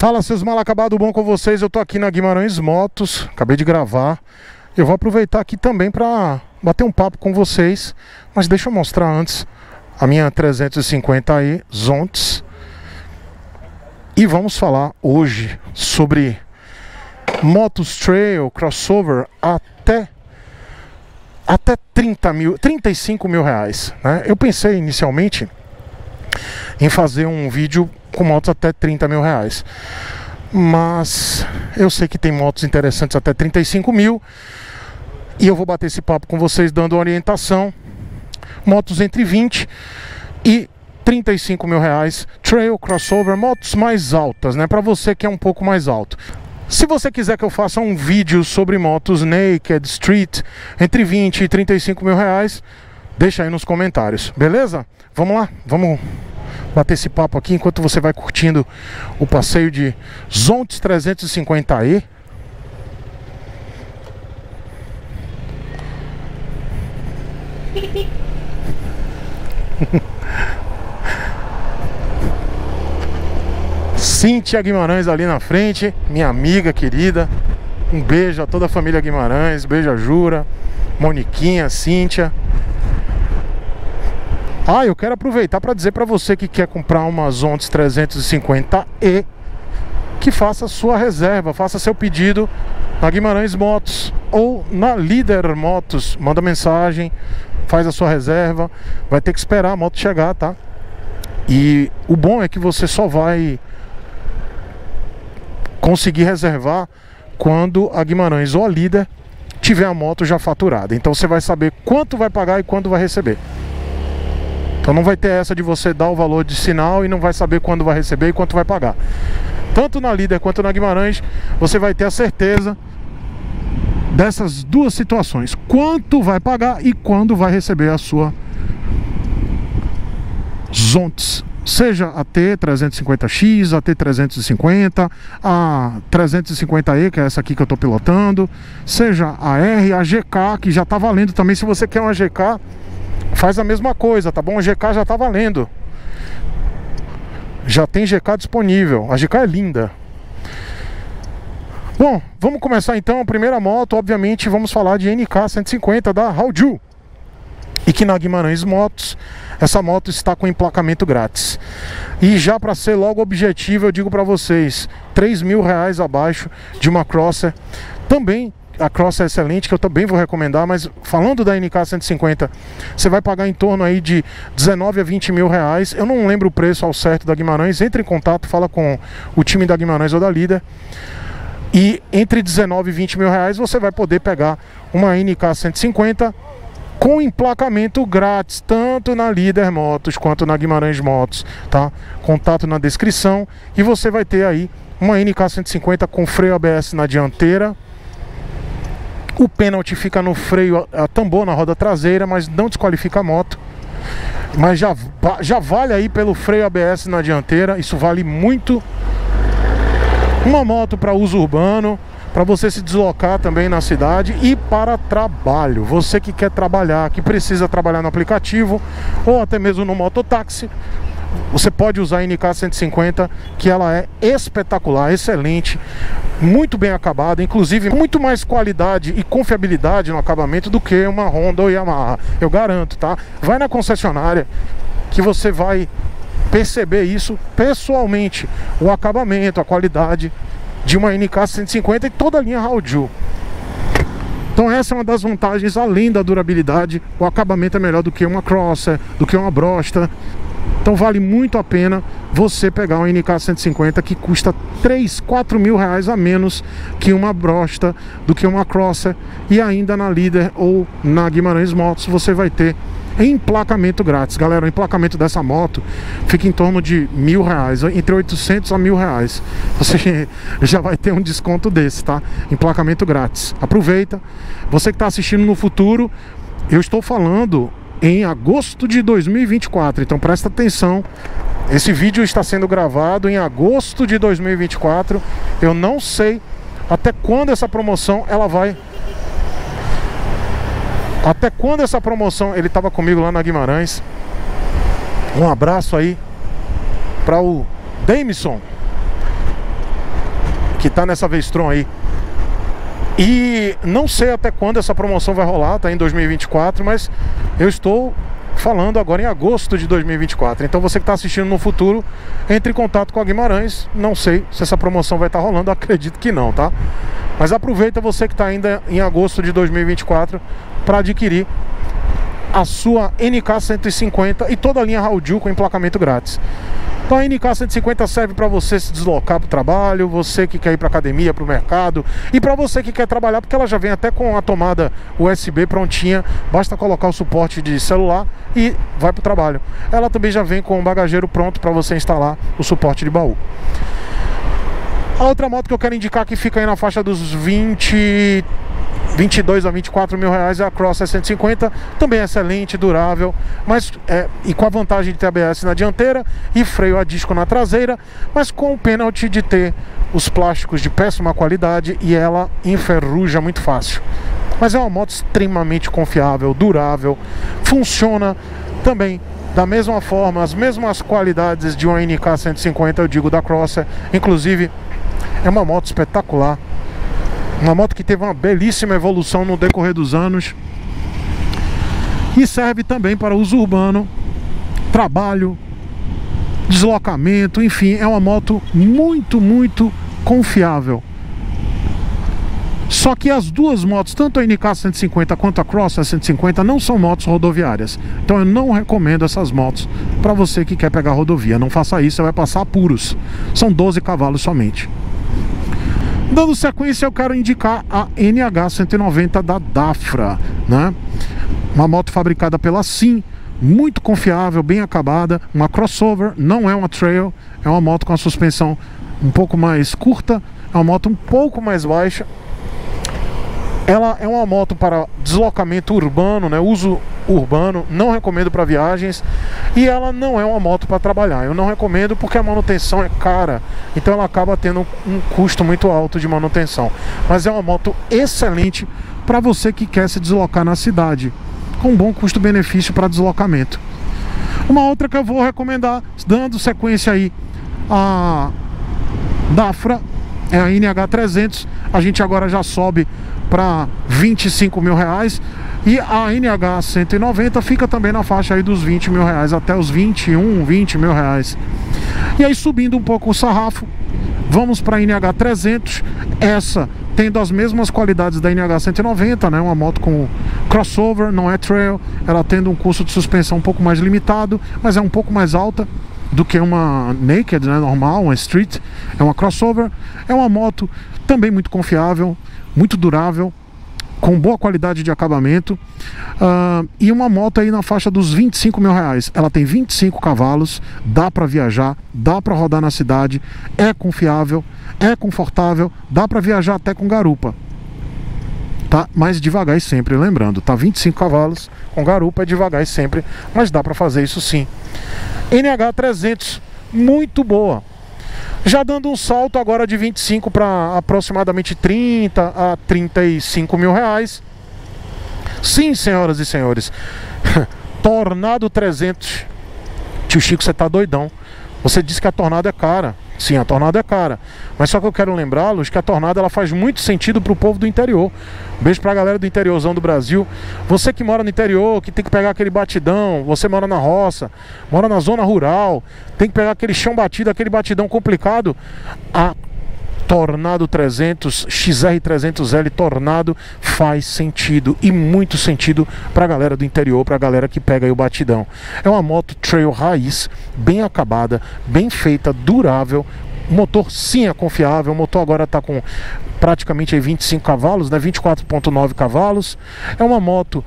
Fala seus mal acabados, bom com vocês? Eu tô aqui na Guimarães Motos, acabei de gravar. Eu vou aproveitar aqui também para bater um papo com vocês, mas deixa eu mostrar antes a minha 350i Zontes. E vamos falar hoje sobre motos trail, crossover até até 30 mil, 35 mil reais. Né? Eu pensei inicialmente em fazer um vídeo com motos até 30 mil reais. Mas eu sei que tem motos interessantes até 35 mil. E eu vou bater esse papo com vocês dando orientação. Motos entre 20 e 35 mil reais. Trail, crossover, motos mais altas, né? Para você que é um pouco mais alto. Se você quiser que eu faça um vídeo sobre motos naked, street, entre 20 e 35 mil reais, deixa aí nos comentários, beleza? Vamos lá, vamos bater esse papo aqui enquanto você vai curtindo o passeio de Zontes 350e. Cíntia Guimarães ali na frente, minha amiga querida. Um beijo a toda a família Guimarães, beijo a Jura, Moniquinha, Cíntia. Ah, eu quero aproveitar para dizer para você que quer comprar uma Zontes 350e que faça sua reserva, faça seu pedido na Guimarães Motos ou na Líder Motos. Manda mensagem, faz a sua reserva, vai ter que esperar a moto chegar, tá? E o bom é que você só vai conseguir reservar quando a Guimarães ou a Líder tiver a moto já faturada. Então você vai saber quanto vai pagar e quando vai receber. Então não vai ter essa de você dar o valor de sinal e não vai saber quando vai receber e quanto vai pagar. Tanto na Líder quanto na Guimarães, você vai ter a certeza dessas duas situações. Quanto vai pagar e quando vai receber a sua Zontes. Seja a T350X, a T350, a 350E, que é essa aqui que eu estou pilotando, seja a R, a GK, que já está valendo também. Se você quer uma GK, faz a mesma coisa, tá bom? A GK já tá valendo. Já tem GK disponível. A GK é linda. Bom, vamos começar então a primeira moto. Obviamente, vamos falar de NK 150 da Hauju. E que na Guimarães Motos, essa moto está com emplacamento grátis. E já para ser logo objetivo, eu digo para vocês: 3 mil reais abaixo de uma Crosser. Também a Cross é excelente, que eu também vou recomendar, mas falando da NK 150, você vai pagar em torno aí de 19 a 20 mil reais. Eu não lembro o preço ao certo da Guimarães. Entre em contato, fala com o time da Guimarães ou da Líder. E entre 19 e 20 mil reais você vai poder pegar uma NK 150 com emplacamento grátis, tanto na Líder Motos quanto na Guimarães Motos, tá? Contato na descrição e você vai ter aí uma NK 150 com freio ABS na dianteira, o pênalti fica no freio a, a tambor na roda traseira, mas não desqualifica a moto. Mas já, já vale aí pelo freio ABS na dianteira. Isso vale muito. Uma moto para uso urbano, para você se deslocar também na cidade e para trabalho. Você que quer trabalhar, que precisa trabalhar no aplicativo ou até mesmo no mototáxi, você pode usar a NK 150, que ela é espetacular, excelente, muito bem acabada, inclusive muito mais qualidade e confiabilidade no acabamento do que uma Honda ou Yamaha. Eu garanto, tá? Vai na concessionária que você vai perceber isso pessoalmente, o acabamento, a qualidade de uma NK 150 e toda a linha Hauju. Então essa é uma das vantagens, além da durabilidade, o acabamento é melhor do que uma Crosser, do que uma Brosta, então vale muito a pena você pegar um NK 150 que custa 3, 4 mil reais a menos que uma Brosta, do que uma Crosser e ainda na Líder ou na Guimarães Motos você vai ter emplacamento grátis. Galera, o emplacamento dessa moto fica em torno de mil reais, entre 800 a mil reais. Você já vai ter um desconto desse, tá? Emplacamento grátis. Aproveita. Você que está assistindo no futuro, eu estou falando em agosto de 2024. Então presta atenção. Esse vídeo está sendo gravado em agosto de 2024. Eu não sei até quando essa promoção ela vai até quando essa promoção ele estava comigo lá na Guimarães. Um abraço aí para o Damison. que tá nessa Vestron aí. E não sei até quando essa promoção vai rolar, tá em 2024, mas eu estou falando agora em agosto de 2024. Então você que está assistindo no futuro, entre em contato com a Guimarães. Não sei se essa promoção vai estar tá rolando, acredito que não, tá? Mas aproveita você que está ainda em agosto de 2024 para adquirir a sua NK 150 e toda a linha Raul com emplacamento grátis. Então a NK 150 serve para você se deslocar para o trabalho, você que quer ir para academia, para o mercado e para você que quer trabalhar, porque ela já vem até com a tomada USB prontinha, basta colocar o suporte de celular e vai para o trabalho. Ela também já vem com o bagageiro pronto para você instalar o suporte de baú. A outra moto que eu quero indicar que fica aí na faixa dos 20 22 a 24 mil reais a Cross 650, também é excelente, durável, mas é, e com a vantagem de ter ABS na dianteira e freio a disco na traseira, mas com o pênalti de ter os plásticos de péssima qualidade e ela enferruja muito fácil. Mas é uma moto extremamente confiável, durável, funciona também da mesma forma, as mesmas qualidades de uma NK 150, eu digo da Crosser, inclusive é uma moto espetacular uma moto que teve uma belíssima evolução no decorrer dos anos. E serve também para uso urbano, trabalho, deslocamento, enfim, é uma moto muito, muito confiável. Só que as duas motos, tanto a NK 150 quanto a Cross 150, não são motos rodoviárias. Então eu não recomendo essas motos para você que quer pegar rodovia. Não faça isso, você vai passar apuros. São 12 cavalos somente. Dando sequência, eu quero indicar a NH190 da Dafra, né? Uma moto fabricada pela Sim, muito confiável, bem acabada, uma crossover, não é uma trail, é uma moto com a suspensão um pouco mais curta, é uma moto um pouco mais baixa, ela é uma moto para deslocamento urbano, né? uso urbano, não recomendo para viagens. E ela não é uma moto para trabalhar. Eu não recomendo porque a manutenção é cara. Então ela acaba tendo um custo muito alto de manutenção. Mas é uma moto excelente para você que quer se deslocar na cidade. Com um bom custo-benefício para deslocamento. Uma outra que eu vou recomendar, dando sequência aí, a Dafra, é a NH300. A gente agora já sobe para 25 mil reais. E a NH 190 fica também na faixa aí dos 20 mil reais, até os 21, 20 mil reais. E aí subindo um pouco o sarrafo, vamos para a NH 300. Essa tendo as mesmas qualidades da NH 190, né? Uma moto com crossover, não é trail, ela tendo um custo de suspensão um pouco mais limitado, mas é um pouco mais alta do que uma naked, né, normal, uma street, é uma crossover, é uma moto também muito confiável, muito durável, com boa qualidade de acabamento uh, e uma moto aí na faixa dos 25 mil reais. Ela tem 25 cavalos, dá para viajar, dá para rodar na cidade, é confiável, é confortável, dá para viajar até com garupa. Tá mais devagar e sempre, lembrando, tá 25 cavalos, com garupa é devagar e sempre, mas dá para fazer isso sim. NH 300, muito boa. Já dando um salto agora de 25 para aproximadamente 30 a 35 mil reais. Sim, senhoras e senhores. Tornado 300. Tio Chico, você tá doidão. Você disse que a tornada é cara. Sim, a tornada é cara. Mas só que eu quero lembrá-los que a tornada ela faz muito sentido para o povo do interior. Beijo para a galera do interiorzão do Brasil. Você que mora no interior, que tem que pegar aquele batidão, você mora na roça, mora na zona rural, tem que pegar aquele chão batido, aquele batidão complicado. A Tornado 300, XR300L Tornado faz sentido e muito sentido para a galera do interior, para a galera que pega o batidão. É uma moto trail raiz, bem acabada, bem feita, durável. Motor sim é confiável, o motor agora está com praticamente 25 cavalos, né? 24.9 cavalos. É uma moto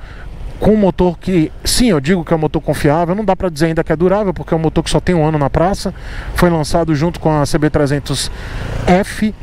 com um motor que, sim, eu digo que é um motor confiável, não dá para dizer ainda que é durável, porque é um motor que só tem um ano na praça, foi lançado junto com a CB300F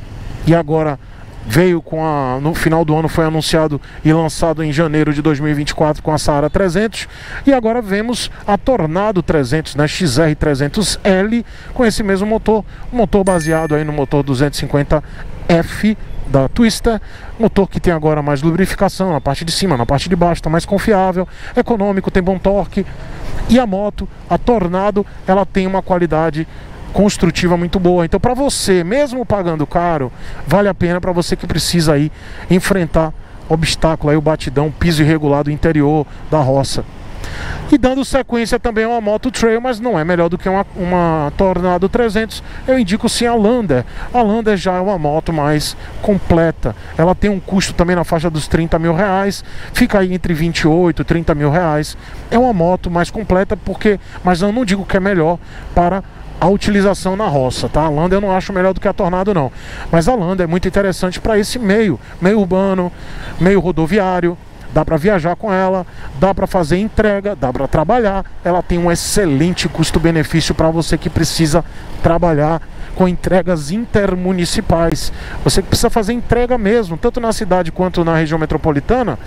e agora veio com a no final do ano foi anunciado e lançado em janeiro de 2024 com a Saara 300 e agora vemos a Tornado 300, né, XR 300L com esse mesmo motor, um motor baseado aí no motor 250F da Twister, motor que tem agora mais lubrificação na parte de cima, na parte de baixo, está mais confiável, econômico, tem bom torque. E a moto, a Tornado, ela tem uma qualidade construtiva muito boa. Então, para você, mesmo pagando caro, vale a pena para você que precisa aí enfrentar obstáculo aí o batidão, piso irregular do interior da roça. E dando sequência também a uma moto trail, mas não é melhor do que uma, uma Tornado 300. Eu indico sim a Lander. A Lander já é uma moto mais completa. Ela tem um custo também na faixa dos 30 mil reais. Fica aí entre 28 e 30 mil reais. É uma moto mais completa, porque, mas eu não digo que é melhor para a utilização na roça, tá? A Lander eu não acho melhor do que a Tornado não, mas a Lander é muito interessante para esse meio, meio urbano, meio rodoviário, dá para viajar com ela, dá para fazer entrega, dá para trabalhar. Ela tem um excelente custo-benefício para você que precisa trabalhar com entregas intermunicipais. Você que precisa fazer entrega mesmo, tanto na cidade quanto na região metropolitana,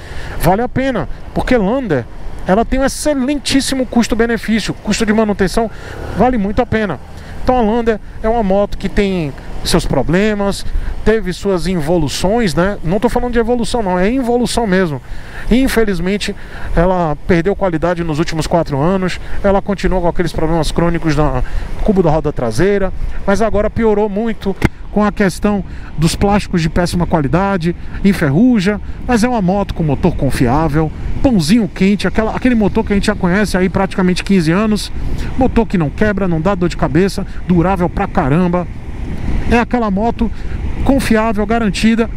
vale a pena, porque Lander ela tem um excelentíssimo custo-benefício, custo de manutenção vale muito a pena. Então a Lander é uma moto que tem seus problemas, teve suas involuções, né? Não estou falando de evolução, não, é involução mesmo. Infelizmente, ela perdeu qualidade nos últimos quatro anos, ela continuou com aqueles problemas crônicos na cubo da roda traseira, mas agora piorou muito com a questão dos plásticos de péssima qualidade, enferruja, mas é uma moto com motor confiável, pãozinho quente, aquela, aquele motor que a gente já conhece aí praticamente 15 anos, motor que não quebra, não dá dor de cabeça, durável pra caramba, é aquela moto confiável, garantida,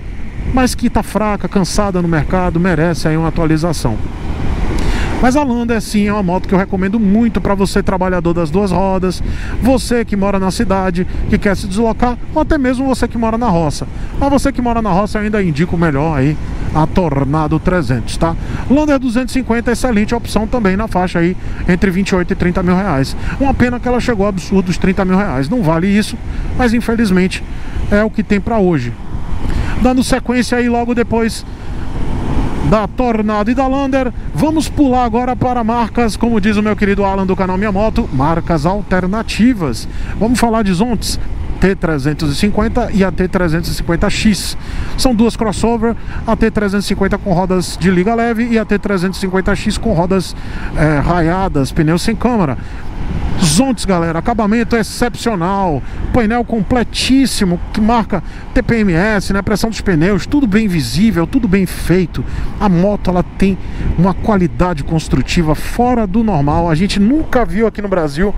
mas que está fraca, cansada no mercado, merece aí uma atualização. Mas a Lander sim é uma moto que eu recomendo muito para você trabalhador das duas rodas, você que mora na cidade, que quer se deslocar, ou até mesmo você que mora na roça. Mas você que mora na roça eu ainda indico melhor aí a Tornado 300, tá? Lander 250 excelente opção também na faixa aí entre 28 e 30 mil reais. Uma pena que ela chegou a absurdos 30 mil reais. Não vale isso, mas infelizmente é o que tem para hoje. Dando sequência aí logo depois da Tornado e da Lander. Vamos pular agora para marcas, como diz o meu querido Alan do canal Minha Moto, marcas alternativas. Vamos falar de Zontes. T350 e a T350X. São duas crossover, a T350 com rodas de liga leve e a T350X com rodas é, raiadas, pneus sem câmara. Zontes, galera, acabamento excepcional, painel completíssimo, que marca TPMS, né, pressão dos pneus, tudo bem visível, tudo bem feito. A moto ela tem uma qualidade construtiva fora do normal. A gente nunca viu aqui no Brasil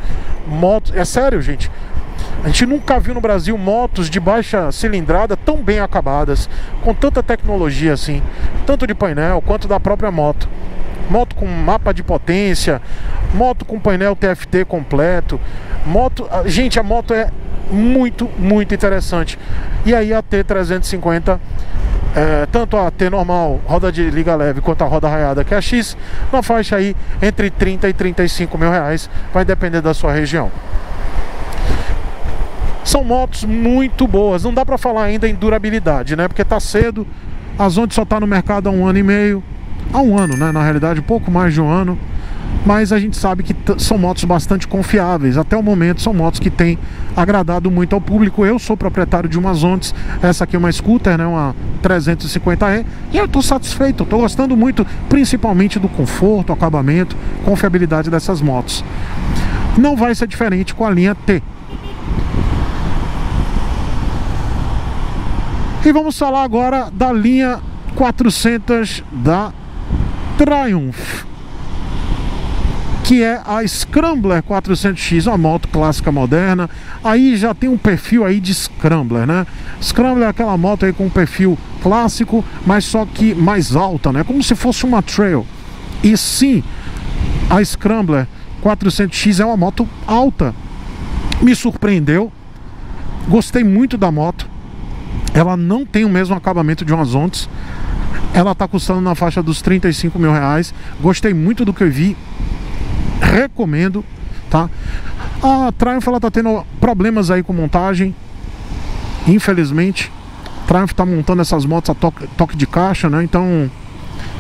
motos, é sério, gente. A gente nunca viu no Brasil motos de baixa cilindrada tão bem acabadas, com tanta tecnologia assim, tanto de painel quanto da própria moto moto com mapa de potência, moto com painel TFT completo, moto, gente, a moto é muito, muito interessante. E aí a T350 é, tanto a T normal, roda de liga leve, quanto a roda raiada, que é a X, na faixa aí entre 30 e 35 mil reais, vai depender da sua região. São motos muito boas, não dá para falar ainda em durabilidade, né? Porque tá cedo, a Zonte só tá no mercado há um ano e meio, há um ano, né? Na realidade, pouco mais de um ano. Mas a gente sabe que são motos bastante confiáveis. Até o momento são motos que têm agradado muito ao público. Eu sou proprietário de umas Ontes. Essa aqui é uma scooter, né? Uma 350E. E eu estou satisfeito. Estou gostando muito, principalmente do conforto, acabamento, confiabilidade dessas motos. Não vai ser diferente com a linha T. E vamos falar agora da linha 400 da Triumph que é a Scrambler 400X, uma moto clássica moderna. Aí já tem um perfil aí de Scrambler, né? Scrambler é aquela moto aí com um perfil clássico, mas só que mais alta, né? Como se fosse uma trail. E sim, a Scrambler 400X é uma moto alta. Me surpreendeu. Gostei muito da moto. Ela não tem o mesmo acabamento de umas Ontes ela está custando na faixa dos 35 mil reais. Gostei muito do que eu vi. Recomendo, tá? A Triumph ela tá tendo problemas aí com montagem. Infelizmente. Triumph tá montando essas motos a toque, toque de caixa, né? Então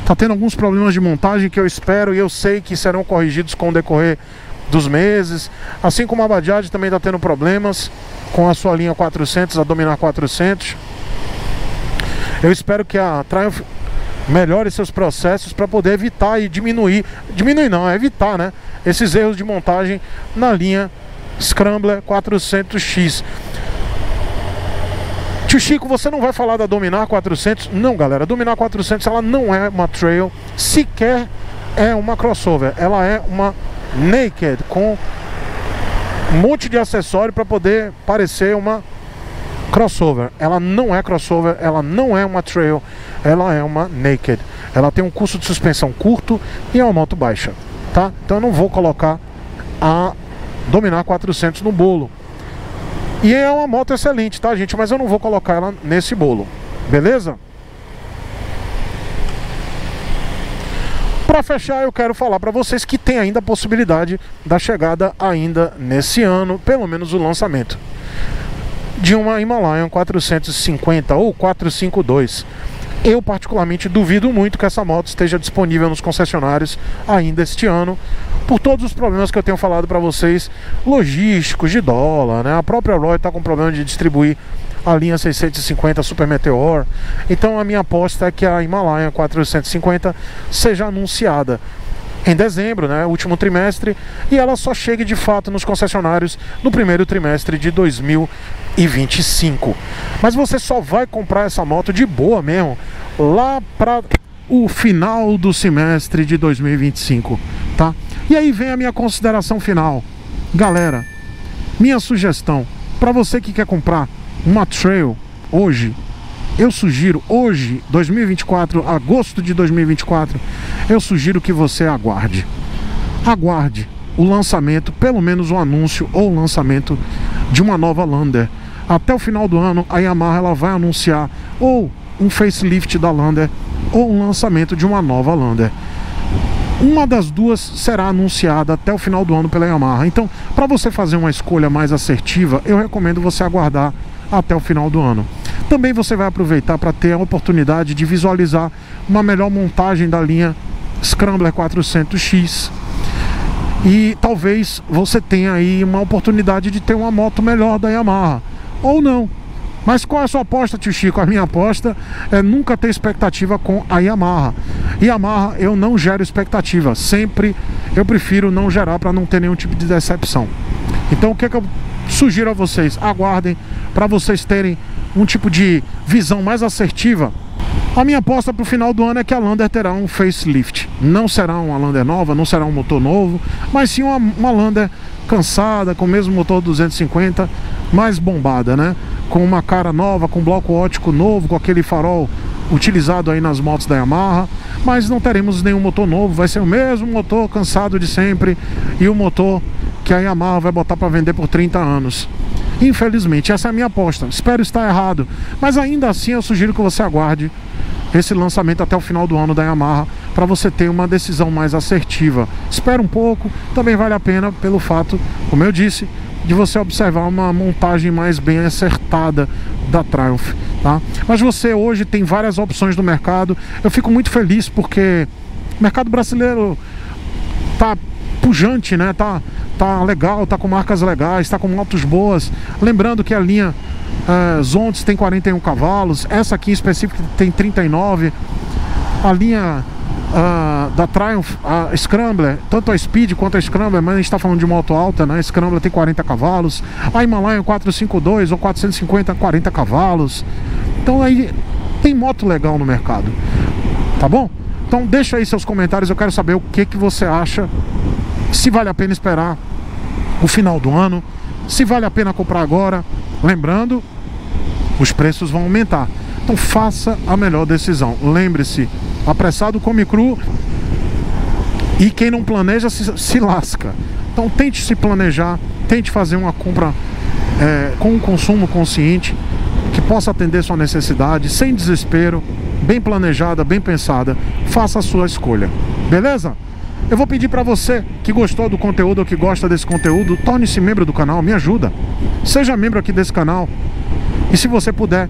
tá tendo alguns problemas de montagem que eu espero e eu sei que serão corrigidos com o decorrer dos meses. Assim como a Bajaj também está tendo problemas com a sua linha 400, a Dominar 400. Eu espero que a Triumph melhore seus processos para poder evitar e diminuir, diminuir não, é evitar, né, esses erros de montagem na linha Scrambler 400X. Tio Chico, você não vai falar da Dominar 400? Não, galera. A Dominar 400 ela não é uma trail, sequer é uma crossover. Ela é uma naked com um monte de acessório para poder parecer uma crossover. Ela não é crossover, ela não é uma trail, ela é uma naked. Ela tem um custo de suspensão curto e é uma moto baixa, tá? Então eu não vou colocar a Dominar 400 no bolo. E é uma moto excelente, tá, gente? Mas eu não vou colocar ela nesse bolo. Beleza? Para fechar, eu quero falar para vocês que tem ainda a possibilidade da chegada ainda nesse ano, pelo menos o lançamento de uma Himalayan 450 ou 452. Eu particularmente duvido muito que essa moto esteja disponível nos concessionários ainda este ano, por todos os problemas que eu tenho falado para vocês, logísticos de dólar, né? A própria Roy está com problema de distribuir a linha 650 Super Meteor. Então a minha aposta é que a Himalayan 450 seja anunciada em dezembro, né, último trimestre, e ela só chegue de fato nos concessionários no primeiro trimestre de 2025. Mas você só vai comprar essa moto de boa mesmo lá para o final do semestre de 2025, tá? E aí vem a minha consideração final. Galera, minha sugestão para você que quer comprar uma trail hoje, eu sugiro hoje, 2024, agosto de 2024, eu sugiro que você aguarde. Aguarde o lançamento, pelo menos o anúncio ou o lançamento de uma nova Lander. Até o final do ano, a Yamaha ela vai anunciar ou um facelift da Lander ou um lançamento de uma nova Lander. Uma das duas será anunciada até o final do ano pela Yamaha. Então, para você fazer uma escolha mais assertiva, eu recomendo você aguardar até o final do ano. Também você vai aproveitar para ter a oportunidade de visualizar uma melhor montagem da linha Scrambler 400X. E talvez você tenha aí uma oportunidade de ter uma moto melhor da Yamaha. Ou não. Mas qual é a sua aposta, tio Chico? A minha aposta é nunca ter expectativa com a Yamaha. Yamaha eu não gero expectativa. Sempre eu prefiro não gerar para não ter nenhum tipo de decepção. Então o que, é que eu sugiro a vocês? Aguardem para vocês terem um tipo de visão mais assertiva. A minha aposta para o final do ano é que a Lander terá um facelift. Não será uma Lander nova, não será um motor novo, mas sim uma, uma Lander cansada, com o mesmo motor 250, mais bombada, né? Com uma cara nova, com bloco ótico novo, com aquele farol utilizado aí nas motos da Yamaha, mas não teremos nenhum motor novo, vai ser o mesmo motor cansado de sempre e o motor que a Yamaha vai botar para vender por 30 anos. Infelizmente, essa é a minha aposta. Espero estar errado, mas ainda assim eu sugiro que você aguarde esse lançamento até o final do ano da Yamaha para você ter uma decisão mais assertiva. Espera um pouco, também vale a pena pelo fato, como eu disse, de você observar uma montagem mais bem acertada da Triumph, tá? Mas você hoje tem várias opções no mercado. Eu fico muito feliz porque o mercado brasileiro tá pujante, né? Tá tá legal, tá com marcas legais, tá com motos boas. Lembrando que a linha uh, Zontes tem 41 cavalos, essa aqui em específico tem 39. A linha da Triumph, a Scrambler, tanto a Speed quanto a Scrambler, mas a gente está falando de moto alta, né? A Scrambler tem 40 cavalos, a Himalayan 452 ou 450, 40 cavalos. Então aí tem moto legal no mercado, tá bom? Então deixa aí seus comentários, eu quero saber o que, que você acha, se vale a pena esperar o final do ano, se vale a pena comprar agora. Lembrando, os preços vão aumentar. Então faça a melhor decisão. Lembre-se, apressado come cru e quem não planeja se, se lasca. Então tente se planejar, tente fazer uma compra é, com um consumo consciente que possa atender sua necessidade, sem desespero, bem planejada, bem pensada. Faça a sua escolha. Beleza? Eu vou pedir para você que gostou do conteúdo ou que gosta desse conteúdo, torne-se membro do canal, me ajuda. Seja membro aqui desse canal. E se você puder,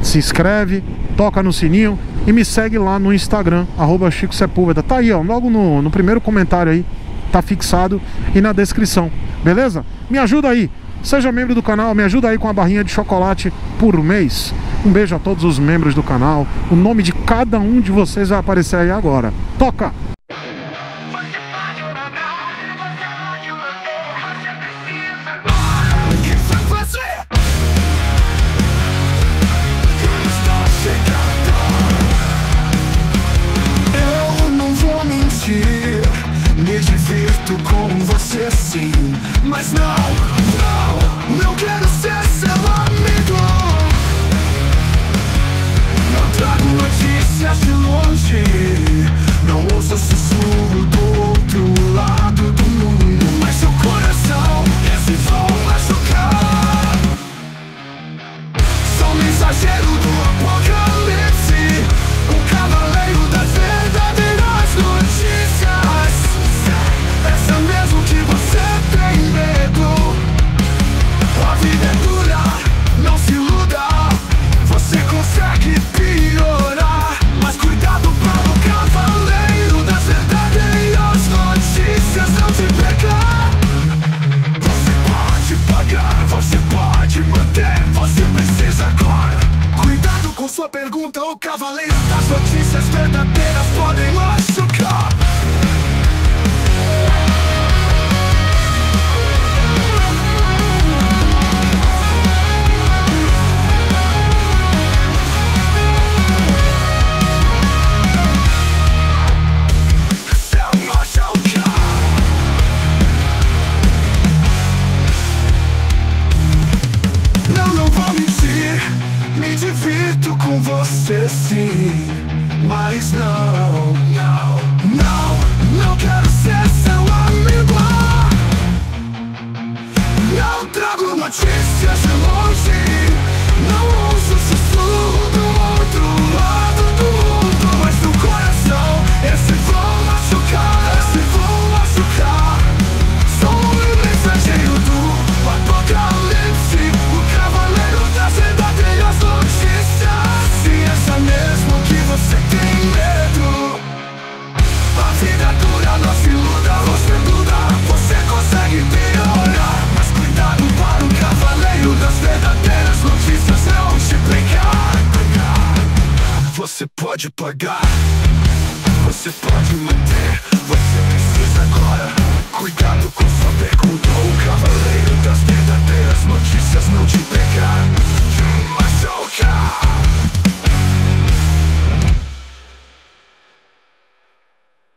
se inscreve, toca no sininho e me segue lá no Instagram, arroba Chico Sepúlveda. Tá aí, ó, logo no, no primeiro comentário aí, tá fixado e na descrição, beleza? Me ajuda aí, seja membro do canal, me ajuda aí com a barrinha de chocolate por mês. Um beijo a todos os membros do canal. O nome de cada um de vocês vai aparecer aí agora. Toca! Sou pode pagar você